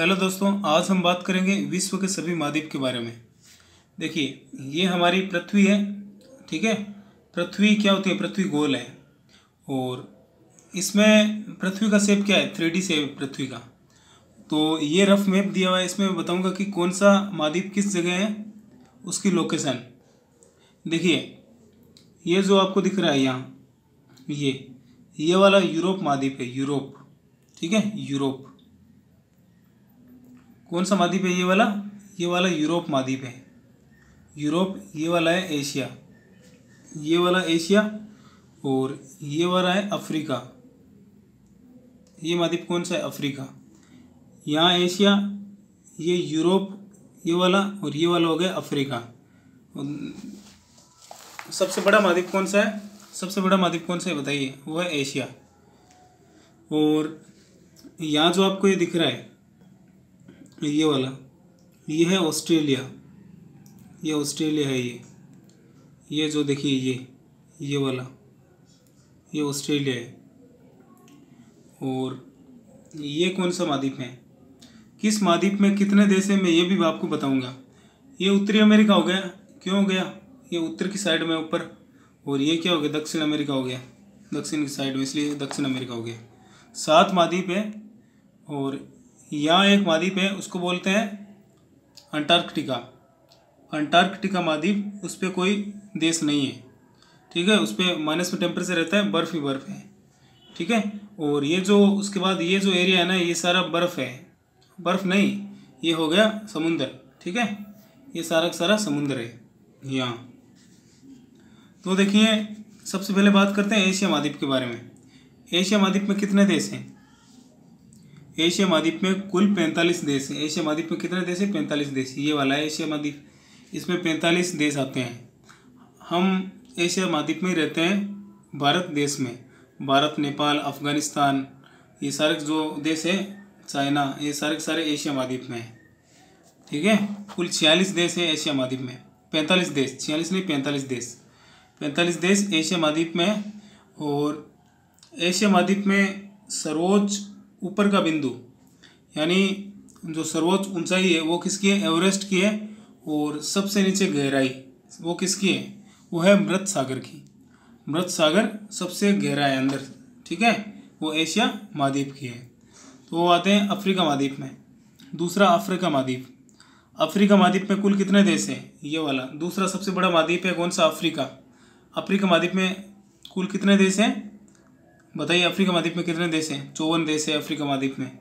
Hello दोस्तों, आज हम बात करेंगे विश्व के सभी महाद्वीप के बारे में। देखिए, ये हमारी पृथ्वी है, ठीक है? पृथ्वी क्या होती है? पृथ्वी गोल है। और इसमें पृथ्वी का शेप क्या है? थ्री डी शेप पृथ्वी का। तो ये रफ मैप दिया हुआ है, इसमें मैं बताऊँगा कि कौन सा महाद्वीप किस जगह है, उसकी लोकेशन देखिए, ये जो आपको दिख रहा है यहाँ, ये ये वाला यूरोप महाद्वीप है, यूरोप, ठीक है? यूरोप। कौन सा महाद्वीप है ये वाला? ये वाला यूरोप महाद्वीप है। यूरोप, ये वाला है एशिया। ये वाला एशिया और ये वाला है अफ्रीका। ये महाद्वीप कौन सा है? अफ्रीका। यहाँ एशिया, ये यूरोप, ये वाला और ये वाला हो गया अफ्रीका। सबसे बड़ा महाद्वीप कौन सा है? सबसे बड़ा महाद्वीप कौन सा है बताइए? वो है एशिया। और यहाँ जो आपको ये दिख रहा है ये वाला। ये है ऑस्ट्रेलिया। ये ऑस्ट्रेलिया है ये। ये जो देखिए ये ये वाला। ये ऑस्ट्रेलिया है। और ये कौन सा महाद्वीप है? किस महाद्वीप में कितने देश हैं मैं ये भी आपको बताऊँगा। ये उत्तरी अमेरिका हो गया। क्यों हो गया? ये उत्तर की साइड में ऊपर। और ये क्या हो गया? दक्षिण अमेरिका हो गया। दक्षिण की साइड में, इसलिए दक्षिण अमेरिका हो गया। सात महाद्वीप है और यहाँ एक महाद्वीप है, उसको बोलते हैं अंटार्कटिका। अंटार्कटिका महाद्वीप, उस पर कोई देश नहीं है। ठीक है? उस पर माइनस में टेम्परेचर रहता है, बर्फ़ ही बर्फ़ है। ठीक है? और ये जो, उसके बाद ये जो एरिया है ना, ये सारा बर्फ़ है। बर्फ़ नहीं, ये हो गया समुंदर। ठीक है? ये सारा का सारा समुंदर है, यहाँ। तो देखिए, सबसे पहले बात करते हैं एशिया महाद्वीप के बारे में। एशिया महाद्वीप में कितने देश हैं? एशिया महाद्वीप में कुल पैंतालीस देश हैं। एशिया महाद्वीप में कितने देश हैं? पैंतालीस देश। ये वाला है एशिया महाद्वीप। इसमें पैंतालीस देश आते हैं। हम एशिया महाद्वीप में रहते हैं भारत देश में। भारत, नेपाल, अफ़गानिस्तान, ये सारे जो देश है, चाइना, ये सारे सारे एशिया महाद्वीप में है। ठीक है? कुल छियालीस देश हैं एशिया महाद्वीप में। पैंतालीस देश। छियालीस नहीं, पैंतालीस देश। पैंतालीस देश एशिया महाद्वीप में और एशिया महाद्वीप में सर्वोच्च ऊपर का बिंदु, यानी जो सर्वोच्च ऊंचाई है, वो किसकी है? एवरेस्ट की है और सबसे नीचे गहराई, वो किसकी है? वो है मृत सागर की। मृत सागर सबसे गहरा है अंदर, ठीक है? वो एशिया महाद्वीप की है। तो वो आते हैं अफ्रीका महाद्वीप में। दूसरा अफ्रीका महाद्वीप। अफ्रीका महाद्वीप में कुल कितने देश हैं? ये वाला। दूसरा सबसे बड़ा महाद्वीप है कौन सा? अफ्रीका। अफ्रीका महाद्वीप में कुल कितने देश हैं? बताइए, अफ्रीका महाद्वीप में कितने देश हैं? चौवन देश है अफ्रीका महाद्वीप में।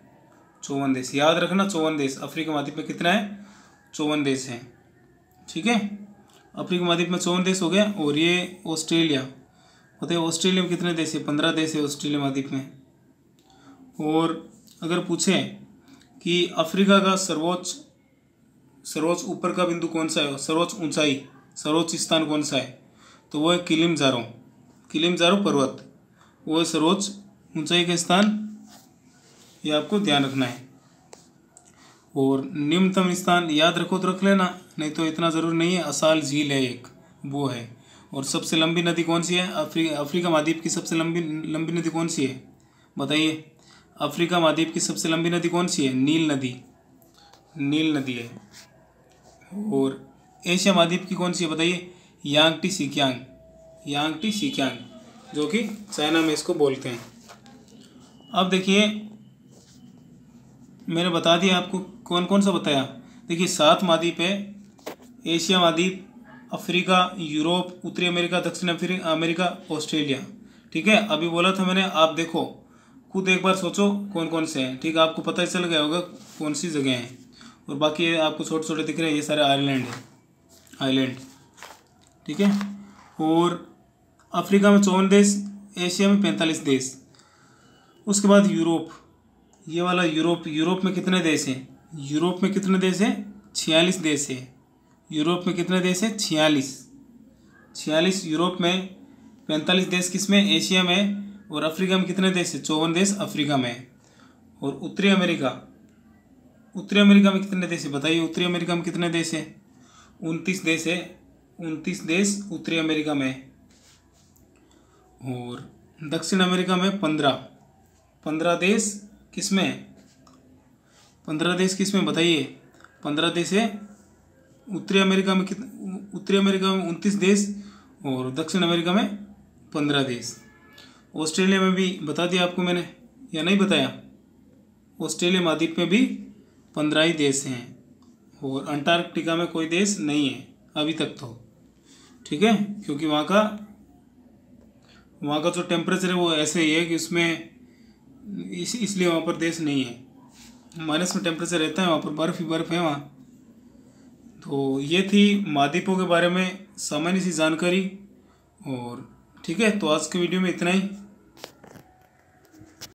चौवन देश। याद रखना, चौवन देश। अफ्रीका महाद्वीप में कितना है? चौवन देश है। ठीक है? अफ्रीका महाद्वीप में चौवन देश हो गया और ये ऑस्ट्रेलिया। बताइए, ऑस्ट्रेलिया में कितने देश है? पंद्रह देश है ऑस्ट्रेलिया महाद्वीप में। और अगर पूछें कि अफ्रीका का सर्वोच्च सर्वोच्च ऊपर का बिंदु कौन सा है? सर्वोच्च ऊंचाई, सर्वोच्च स्थान कौन सा है? तो वो है किलिम जारो किलिम जारो पर्वत। वो सर्वोच्च ऊंचाई का स्थान, ये आपको ध्यान रखना है। और निम्नतम स्थान याद रखो तो रख लेना, नहीं तो इतना ज़रूर नहीं है, असाल झील है एक, वो है। और सबसे लंबी नदी कौन सी है? अफ्री, अफ्रीका महाद्वीप की सबसे लंबी लंबी नदी कौन सी है? बताइए। अफ्रीका महाद्वीप की सबसे लंबी नदी कौन सी है? नील नदी। नील नदी है। और एशिया महाद्वीप की कौन सी है? बताइए। Yangtze Kiang. Yangtze Kiang. जो कि चाइना में इसको बोलते हैं। अब देखिए, मैंने बता दिया आपको कौन कौन सा बताया। देखिए, सात महाद्वीप है, एशिया महाद्वीप, अफ्रीका, यूरोप, उत्तरी अमेरिका, दक्षिण अमेरिका, ऑस्ट्रेलिया। ठीक है, अभी बोला था मैंने, आप देखो, खुद एक बार सोचो कौन कौन से हैं। ठीक है, आपको पता चल गया होगा कौन सी जगह हैं। और बाकी आपको छोटे छोटे दिख रहे हैं, ये सारे आइलैंड हैं, आइलैंड। ठीक है, और अफ्रीका में चौवन देश, एशिया में पैंतालीस देश। उसके बाद यूरोप। ये वाला यूरोप यूरोप में कितने देश हैं? यूरोप में कितने देश हैं? छियालीस देश है। यूरोप में कितने देश हैं? छियालीस। छियालीस यूरोप में, पैंतालीस देश किसमें? एशिया में। और अफ्रीका में कितने देश है? चौवन देश अफ्रीका में। और उत्तरी अमेरिका। उत्तरी अमेरिका में कितने देश है? बताइए, उत्तरी अमेरिका में कितने देश हैं? उनतीस देश है। उनतीस देश उत्तरी अमेरिका में। और दक्षिण अमेरिका में पंद्रह। पंद्रह देश किसमें पंद्रह देश किसमें बताइए। पंद्रह देश है। उत्तरी अमेरिका में कितने उत्तरी अमेरिका में उनतीस देश और दक्षिण अमेरिका में पंद्रह देश। ऑस्ट्रेलिया में भी बता दिया आपको मैंने, या नहीं बताया? ऑस्ट्रेलिया महाद्वीप में भी पंद्रह ही देश हैं और अंटार्कटिका में कोई देश नहीं है, अभी तक तो। ठीक है? क्योंकि वहाँ का वहाँ का जो टेम्परेचर है वो ऐसे ही है कि उसमें इस, इसलिए वहाँ पर देश नहीं है। माइनस में टेम्परेचर रहता है, वहाँ पर बर्फ़ ही बर्फ़ है वहाँ। तो ये थी महाद्वीपों के बारे में सामान्य सी जानकारी और ठीक है तो आज के वीडियो में इतना ही।